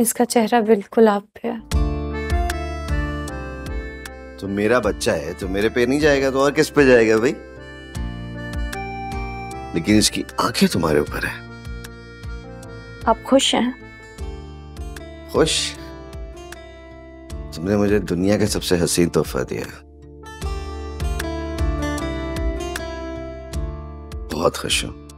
इसका चेहरा बिल्कुल आप पे है। तो मेरा बच्चा है तो मेरे पे नहीं जाएगा तो और किस पे जाएगा भाई? लेकिन इसकी आँखें तुम्हारे ऊपर है। आप खुश हैं? खुश? तुमने मुझे दुनिया का सबसे हसीन तोहफा दिया। बहुत खुश हूँ।